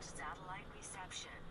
satellite reception.